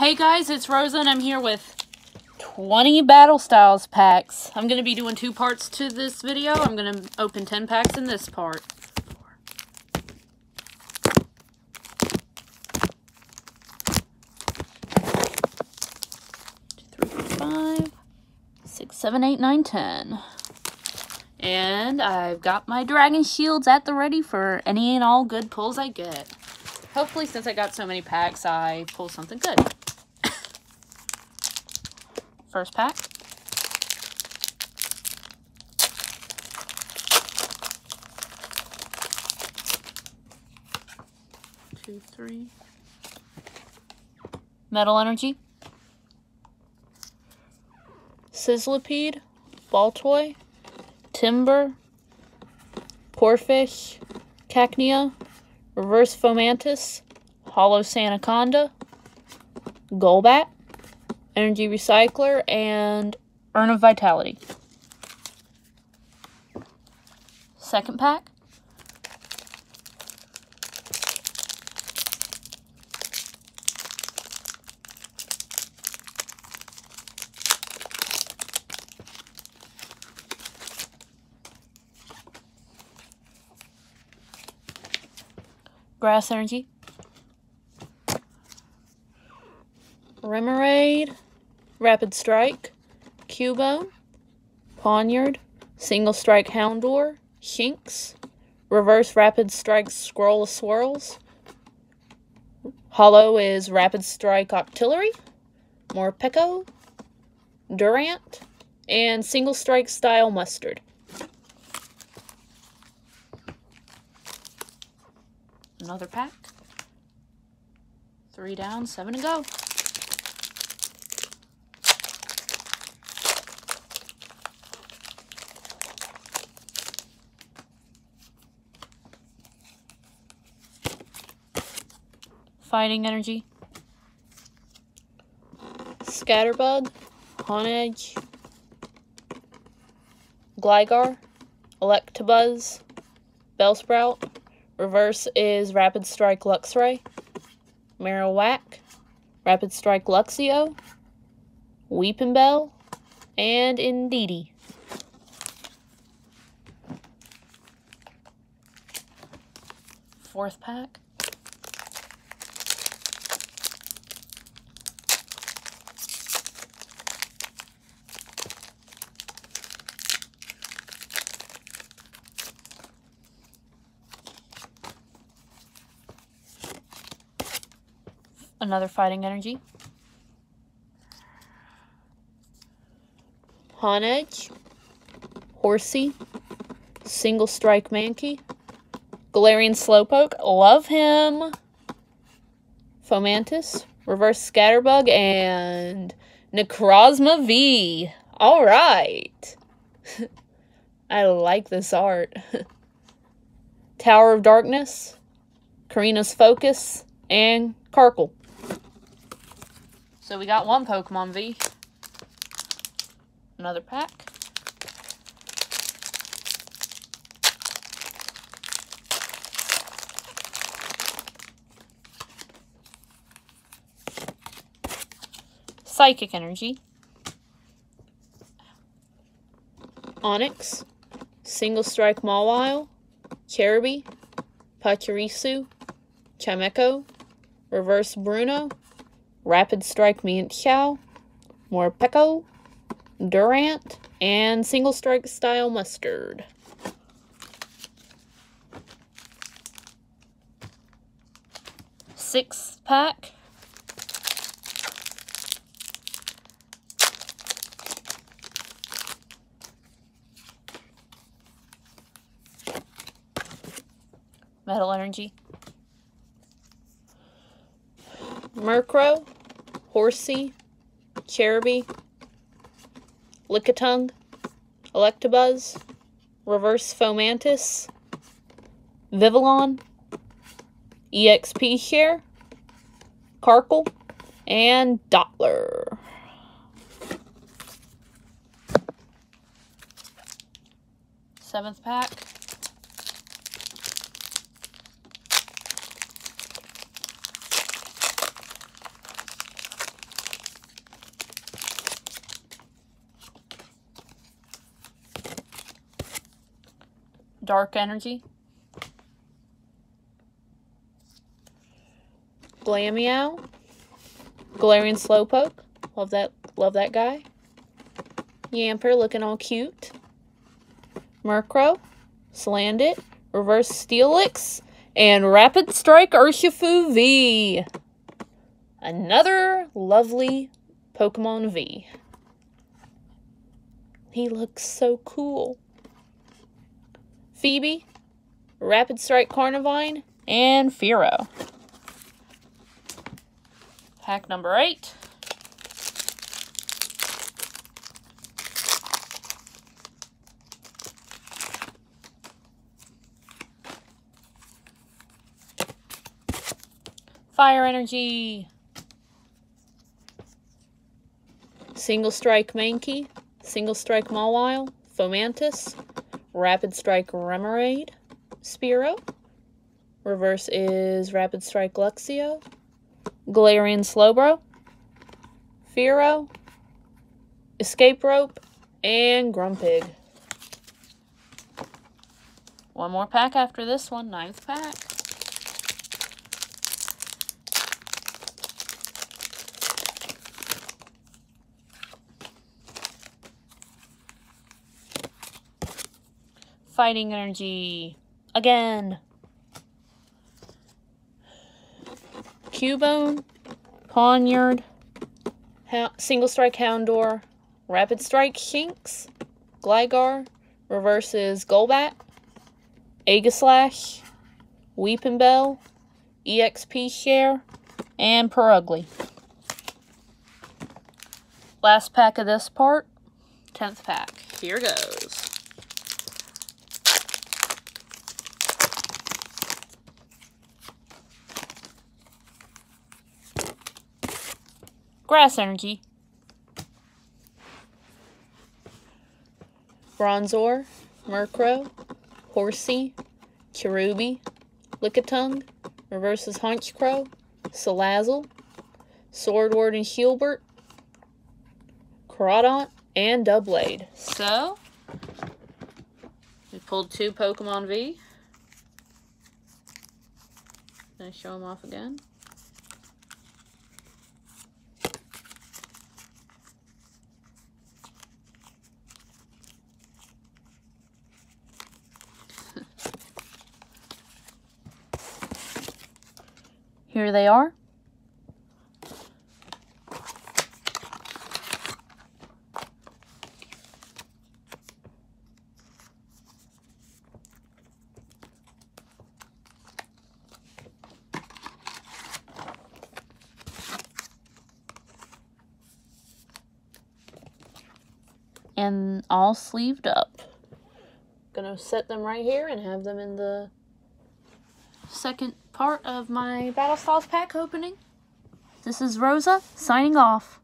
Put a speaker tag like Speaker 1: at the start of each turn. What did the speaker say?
Speaker 1: Hey guys, it's Rosa and I'm here with 20 Battle Styles packs. I'm going to be doing two parts to this video. I'm going to open 10 packs in this part. Two, three, five, six, seven, eight, nine, ten. And I've got my Dragon Shields at the ready for any and all good pulls I get. Hopefully, since I got so many packs, I pull something good. First pack. Two, three. Metal Energy. Sizzlipede. Baltoy. Timburr. Porfish. Cacnea. Reverse Fomantis. Holo Sandaconda. Golbat. Energy Recycler, and Urn of Vitality. Second pack. Grass Energy. Remoraid, Rapid Strike, Cubone, Pawniard, Single Strike Houndour, Shinx, Reverse Rapid Strike Scroll of Swirls, Holo is Rapid Strike Octillery, Morpeko, Durant, and Single Strike Style Mustard. Another pack. Three down, seven to go. Fighting Energy, Scatterbug, Honedge, Gligar, Electabuzz, Bellsprout, Reverse is Rapid Strike Luxray, Marowak, Rapid Strike Luxio, Weepinbell, and Indeedee. Fourth pack. Another fighting energy. Honedge. Horsea. Single Strike Mankey. Galarian Slowpoke. Love him. Fomantis. Reverse Scatterbug. And Necrozma V. All right. I like this art. Tower of Darkness. Korrina's Focus. And Carkol. So we got one Pokemon V. Another pack. Psychic Energy. Onix. Single Strike Mawile. Cherubi. Pachirisu. Chimecho. Reverse Bruno. Rapid Strike Mienshao, Morpeko, Durant, and Single Strike Style Mustard. Six pack. Metal Energy. Murkrow, Horsea, Cherubi, Lickitung, Electabuzz, Reverse Fomantis, Vivillon, EXP Share, Carkol, and Doppler. Seventh pack. Dark Energy. Glameow. Galarian Slowpoke. Love that love that guy. Yamper looking all cute. Murkrow. Salandit. Reverse Steelix. And Rapid Strike Urshifu V. Another lovely Pokemon V. He looks so cool. Phoebe, Rapid Strike Carnivine, and Fearow. Pack number eight. Fire Energy. Single Strike Mankey. Single Strike Mawile. Fomantis. Rapid Strike Remoraid. Spearow. Reverse is Rapid Strike Luxio. Galarian Slowbro. Fearow. Escape Rope. And Grumpig. One more pack after this one. Ninth pack. Fighting Energy. Again. Cubone. Pawniard. Single Strike Houndour. Rapid Strike Shinx. Gligar. Reverses Golbat. Aegislash. Weepinbell. EXP Share. And Purugly. Last pack of this part. 10th pack. Here goes. Grass Energy. Bronzor, Murkrow, Horsea, Cherubi, Lickitung, Reverses Honchkrow, Salazzle, Sordward and Shieldbert, Crawdaunt, and Doublade. So, we pulled two Pokemon V. Gonna show them off again. Here they are. and all sleeved up. Gonna set them right here and have them in the second part of my Battle Styles pack opening. This is Rosa, signing off.